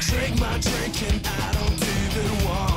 drink my drink and I don't even want